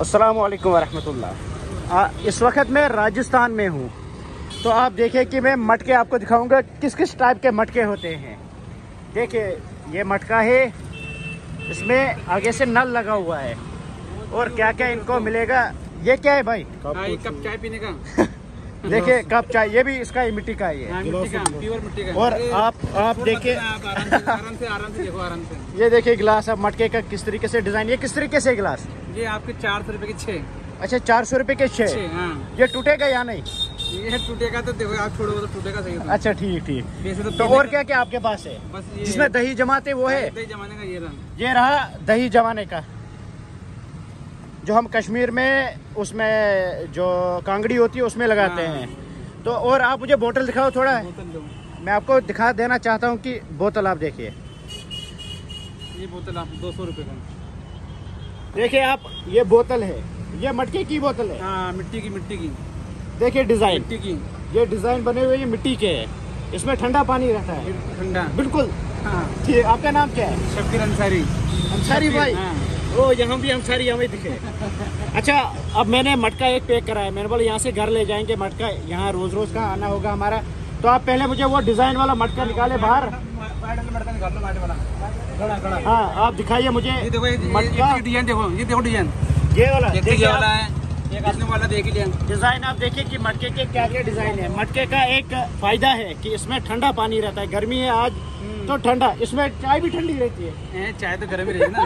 अस्सलाम वालेकुम वरहमतुल्लाह। इस वक्त मैं राजस्थान में हूँ। तो आप देखें कि मैं मटके आपको दिखाऊँगा किस किस टाइप के मटके होते हैं। देखिए ये मटका है इसमें आगे से नल लगा हुआ है। और क्या क्या इनको मिलेगा ये क्या है भाई कप चाय पीने का। देखिए कप चाय ये भी इसका ही मिट्टी का ही है। हाँ, मिट्टी का और आप आप देखिए सकते हैं आप आराम से आराम से आराम से देखो आराम से। ये देखिए गिलास अब मटके का किस तरीके से डिज़ाइन ये किस तरीके से गिलास? ये आपके चार सौ रुपए के छः अच्छा चार सौ रुपए के छः छः हाँ। ये टूटेगा या नहीं? ये टूटेगा तो देखो आप छोड़ो तो टूटेगा सही तो। अच्छा ठीक ठीक। तो तो और क्या क्या आपके पास है? जिसमें दही जमाते वो है। दही जमाने का ये रहा। ये रहा दही जमाने का। जो हम कश्मीर में उसमें जो कांगड़ी होती है उसमें लगाते हाँ। हैं। तो और आप मुझे बोतल दिखाओ थोड़ा। मैं आपको दिखा देना चाहता हूँ कि बोतल आप देखिए। ये बोतल आप दो सौ रुपये का देखिए आप ये बोतल है। ये मटके की बोतल है। हाँ मिट्टी की मिट्टी की। देखिए डिज़ाइन। मिट्टी की। ये डिज़ाइन बने हुए ये मिट्टी के है। इसमें ठंडा पानी रहता है। ठंडा। बिल्कुल। हाँ। आपका नाम क्या है? शब्बीर अंसारी। अंसारी भाई। हाँ। ओ यहाँ भी हमें दिखे। अच्छा अब मैंने मटका एक पैक कराया मैंने बोला यहाँ से घर ले जाएँगे मटका। यहाँ रोज रोज का आना होगा हमारा। तो आप पहले मुझे वो डिज़ाइन वाला मटका निकाले बाहर। हाँ आप दिखाइए मुझे डिज़ाइन देखो ये देखो डिज़ाइन। ये वाला ये वाला आप, है। वाला देख लिया। डिज़ाइन आप देखिए कि मटके के क्या क्या डिज़ाइन है। मटके का एक फ़ायदा है कि इसमें ठंडा पानी रहता है। गर्मी है आज तो ठंडा इसमें चाय भी ठंडी रहती है। चाय तो गर्म ही रहेगी ना।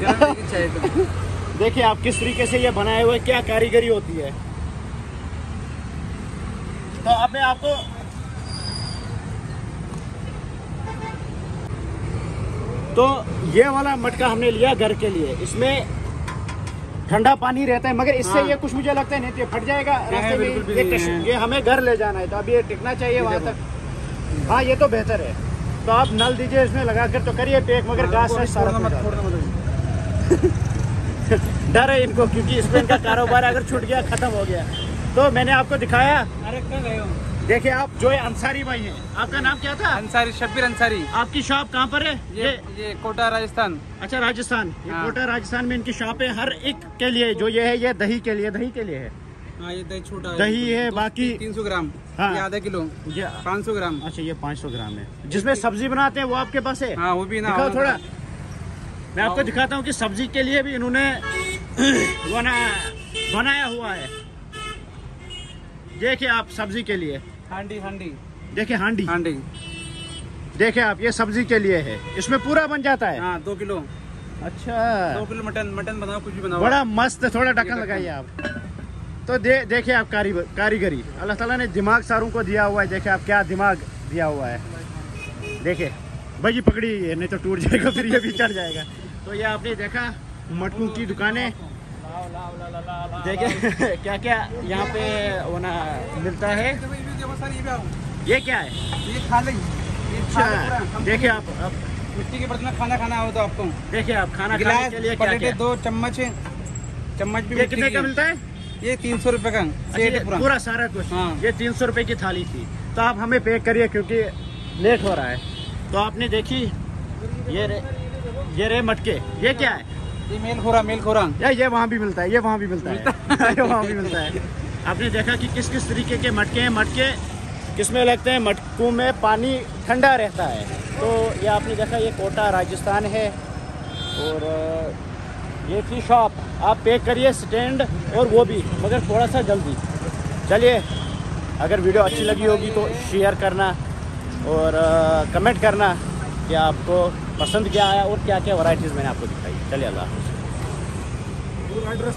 गर्म रहेगी चाय तो? देखिए आप किस तरीके से ये बनाए हुए क्या कारीगरी होती है। तो अब मैं आपको तो ये वाला मटका हमने लिया घर के लिए। इसमें ठंडा पानी रहता है मगर इससे हाँ। ये कुछ मुझे लगता है नहीं तो फट जाएगा रास्ते में ये। ये हमें घर ले जाना है तो अब ये टिकना चाहिए वहाँ तक। हाँ ये तो बेहतर है। तो आप नल दीजिए इसमें लगा कर तो करिए पैक मगर घास से सारा मत जाता है। मत डर है इनको क्योंकि इसमें इनका कारोबार अगर छूट गया खत्म हो गया। तो मैंने आपको दिखाया। अरे हो? देखिए आप जो है अंसारी भाई हैं। आपका नाम क्या था? अंसारी शब्बीर अंसारी। आपकी शॉप कहाँ पर है? ये ये कोटा राजस्थान। अच्छा राजस्थान। ये हाँ। कोटा राजस्थान में इनकी शॉप है हर एक के लिए। जो ये है ये दही के लिए दही के लिए है। हाँ ये दही छोटा है दही है, बाकी- तीन सौ ग्राम हाँ। ये आधा किलो ये पाँच सौ ग्राम। अच्छा ये 500 ग्राम है। जिसमें सब्ज़ी बनाते हैं वो आपके पास है? हाँ वो भी ना दिखाओ थोड़ा। मैं आपको दिखाता हूँ कि सब्ज़ी के लिए भी इन्होंने बना बनाया हुआ है। देखिए आप सब्ज़ी के लिए। हांडी हांडी। देखिए हांडी। हांडी। देखिए आप ये सब्ज़ी के लिए है। इसमें पूरा बन जाता है? हाँ दो किलो। अच्छा। दो किलो मटन मटन बनाओ कुछ भी बनाओ। बड़ा मस्त थोड़ा ढक्कन। लगाइए आप। तो दे देखिए आप कारी कारीगरी। अल्लाह ताला ने दिमाग सारों को दिया हुआ है देखिए आप क्या दिमाग दिया हुआ है। देखिए भाई पकड़ी नहीं तो टूट जाएगा फिर ये भी चढ़ जाएगा। तो ये आपने देखा मटकू की दुकानें। देखिए क्या क्या यहाँ पे होना मिलता है। ये क्या है? ये खा लेंगे ये खा लो पूरा। अच्छा देखिए आप आप मिट्टी के बर्तन खाना खाना हो तो आपको। देखिए आप खाना खाने के लिए क्या क्या दो चम्मच चम्मच भी कितने का मिलता है? ये तीन सौ रुपए का अच्छा, सेट पूरा। सारा कुछ। हाँ। ये तीन सौ रुपए की थाली थी। तो आप हमें पे करिए क्योंकि लेट हो रहा है। तो आपने देखी ये रे ये रे मटके। ये क्या है? ये मेल खोरा मेल खोरा। या ये वहाँ भी मिलता है ये वहाँ भी मिलता है। ये वहाँ भी मिलता है। आपने देखा कि किस किस तरीके के मटके हैं? मटके किसमें लगते हैं? मटकों में पानी ठंडा रहता है। तो ये आपने देखा ये कोटा राजस्थान है। और ये थी शॉप आप पे करिए स्टैंड और वो भी, मगर थोड़ा सा जल्दी। चलिए, अगर वीडियो अच्छी लगी होगी तो शेयर करना और कमेंट करना कि आपको पसंद क्या आया और क्या क्या वैरायटीज़ मैंने आपको दिखाई। चलिए, अल्लाह एड्रेस